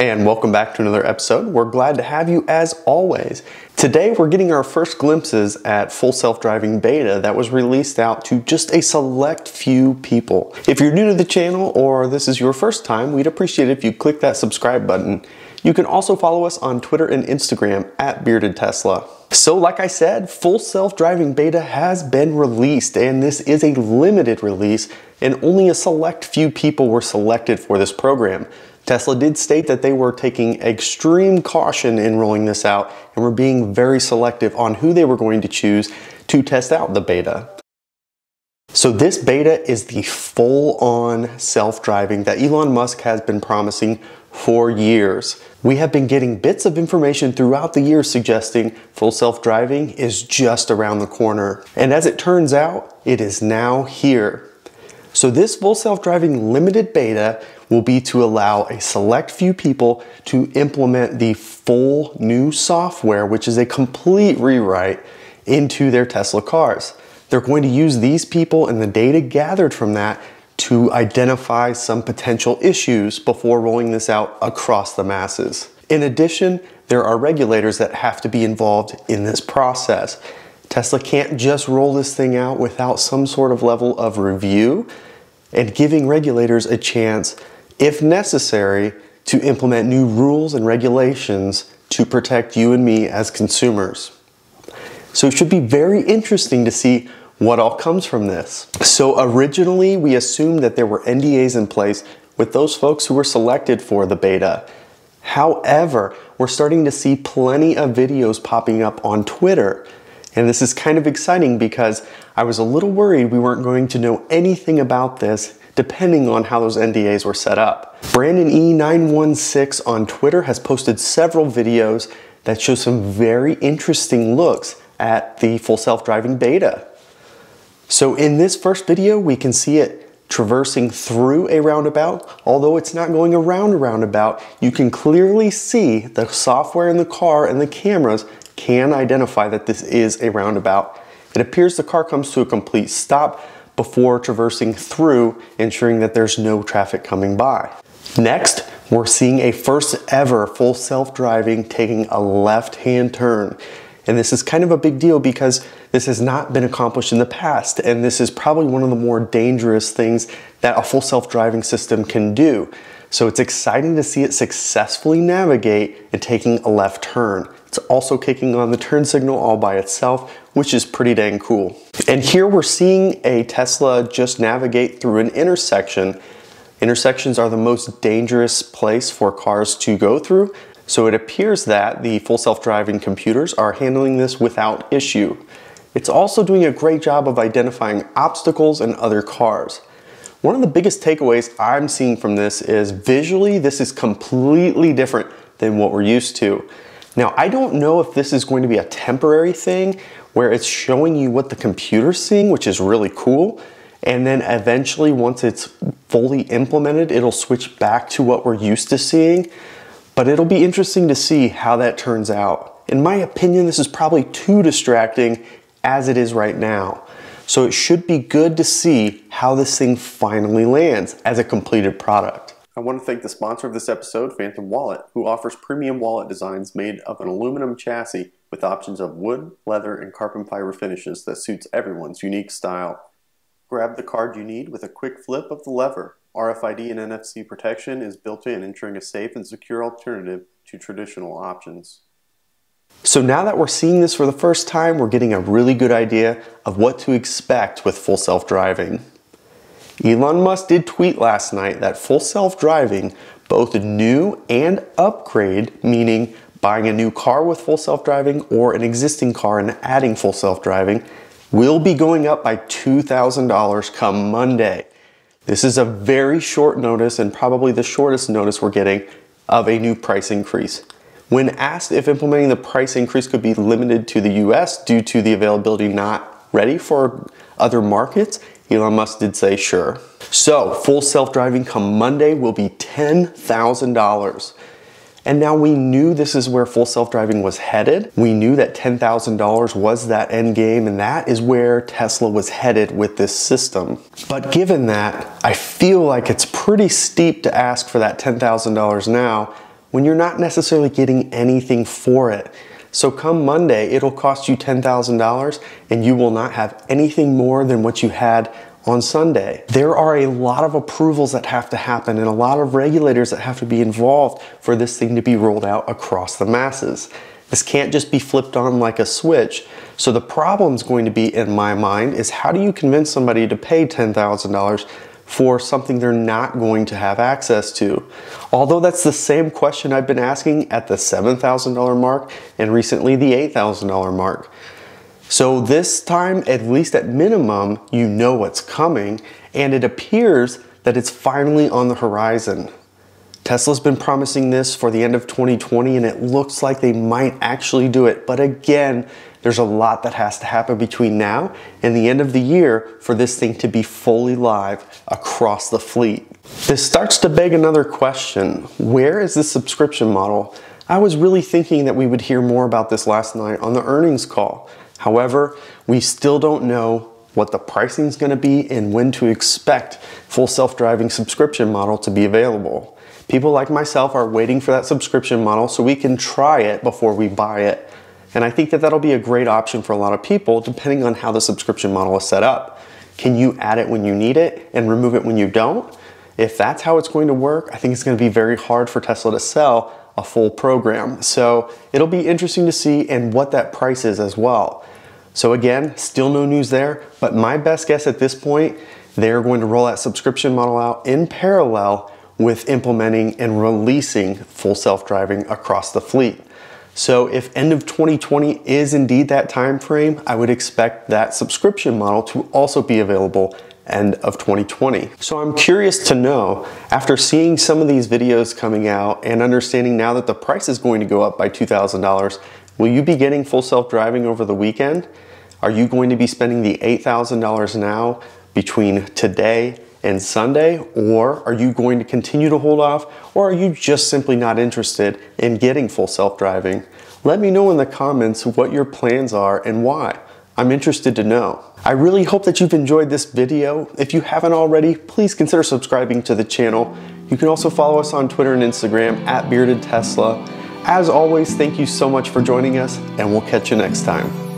and welcome back to another episode. We're glad to have you as always. Today we're getting our first glimpses at full self-driving beta that was released out to just a select few people. If you're new to the channel or this is your first time, we'd appreciate it if you click that subscribe button. You can also follow us on Twitter and Instagram at Bearded Tesla. So like I said, full self-driving beta has been released and this is a limited release and only a select few people were selected for this program. Tesla did state that they were taking extreme caution in rolling this out and were being very selective on who they were going to choose to test out the beta. So this beta is the full-on self-driving that Elon Musk has been promising for years. We have been getting bits of information throughout the years suggesting full self-driving is just around the corner. And as it turns out, it is now here. So this full self-driving limited beta will be to allow a select few people to implement the full new software, which is a complete rewrite into their Tesla cars. They're going to use these people and the data gathered from that to identify some potential issues before rolling this out across the masses. In addition, there are regulators that have to be involved in this process. Tesla can't just roll this thing out without some sort of level of review and giving regulators a chance if necessary, to implement new rules and regulations to protect you and me as consumers. So it should be very interesting to see what all comes from this. So originally we assumed that there were NDAs in place with those folks who were selected for the beta. However, we're starting to see plenty of videos popping up on Twitter. And this is kind of exciting because I was a little worried we weren't going to know anything about this depending on how those NDAs were set up. Brandon E916 on Twitter has posted several videos that show some very interesting looks at the full self-driving beta. So in this first video, we can see it traversing through a roundabout. Although it's not going around a roundabout, you can clearly see the software in the car and the cameras can identify that this is a roundabout. It appears the car comes to a complete stop, before traversing through, ensuring that there's no traffic coming by. Next, we're seeing a first ever full self-driving taking a left-hand turn. And this is kind of a big deal because this has not been accomplished in the past. And this is probably one of the more dangerous things that a full self-driving system can do. So it's exciting to see it successfully navigate and taking a left turn. It's also kicking on the turn signal all by itself, which is pretty dang cool. And here we're seeing a Tesla just navigate through an intersection. Intersections are the most dangerous place for cars to go through, so it appears that the full self-driving computers are handling this without issue. It's also doing a great job of identifying obstacles and other cars. One of the biggest takeaways I'm seeing from this is visually this is completely different than what we're used to. Now, I don't know if this is going to be a temporary thing where it's showing you what the computer's seeing, which is really cool. And then eventually, once it's fully implemented, it'll switch back to what we're used to seeing. But it'll be interesting to see how that turns out. In my opinion, this is probably too distracting as it is right now. So it should be good to see how this thing finally lands as a completed product. I want to thank the sponsor of this episode, Fantom Wallet, who offers premium wallet designs made of an aluminum chassis with options of wood, leather, and carbon fiber finishes that suits everyone's unique style. Grab the card you need with a quick flip of the lever. RFID and NFC protection is built in, ensuring a safe and secure alternative to traditional options. So now that we're seeing this for the first time, we're getting a really good idea of what to expect with full self-driving. Elon Musk did tweet last night that full self-driving, both new and upgrade, meaning buying a new car with full self-driving or an existing car and adding full self-driving will be going up by $2,000 come Monday. This is a very short notice and probably the shortest notice we're getting of a new price increase. When asked if implementing the price increase could be limited to the US due to the availability not ready for other markets, Elon Musk did say sure. So, full self-driving come Monday will be $10,000. And now we knew this is where full self-driving was headed. We knew that $10,000 was that end game and that is where Tesla was headed with this system. But given that, I feel like it's pretty steep to ask for that $10,000 now when you're not necessarily getting anything for it. So come Monday, it'll cost you $10,000 and you will not have anything more than what you had on Sunday. There are a lot of approvals that have to happen and a lot of regulators that have to be involved for this thing to be rolled out across the masses. This can't just be flipped on like a switch. So the problem's going to be, in my mind, is how do you convince somebody to pay $10,000 for something they're not going to have access to? Although that's the same question I've been asking at the $7,000 mark and recently the $8,000 mark. So this time, at least at minimum, you know what's coming and it appears that it's finally on the horizon. Tesla's been promising this for the end of 2020 and it looks like they might actually do it. But again, there's a lot that has to happen between now and the end of the year for this thing to be fully live across the fleet. This starts to beg another question. Where is the subscription model? I was really thinking that we would hear more about this last night on the earnings call. However, we still don't know what the pricing is going to be and when to expect full self-driving subscription model to be available. People like myself are waiting for that subscription model so we can try it before we buy it. And I think that that'll be a great option for a lot of people depending on how the subscription model is set up. Can you add it when you need it and remove it when you don't? If that's how it's going to work, I think it's going to be very hard for Tesla to sell a full program. So it'll be interesting to see and what that price is as well. So again, still no news there, but my best guess at this point, they're going to roll that subscription model out in parallel with implementing and releasing full self-driving across the fleet. So if end of 2020 is indeed that time frame, I would expect that subscription model to also be available end of 2020. So I'm curious to know, after seeing some of these videos coming out and understanding now that the price is going to go up by $2,000, will you be getting full self-driving over the weekend? Are you going to be spending the $8,000 now between today and Sunday, or are you going to continue to hold off, or are you just simply not interested in getting full self-driving? Let me know in the comments what your plans are and why. I'm interested to know. I really hope that you've enjoyed this video. If you haven't already, please consider subscribing to the channel. You can also follow us on Twitter and Instagram at Bearded Tesla. As always, thank you so much for joining us, and we'll catch you next time.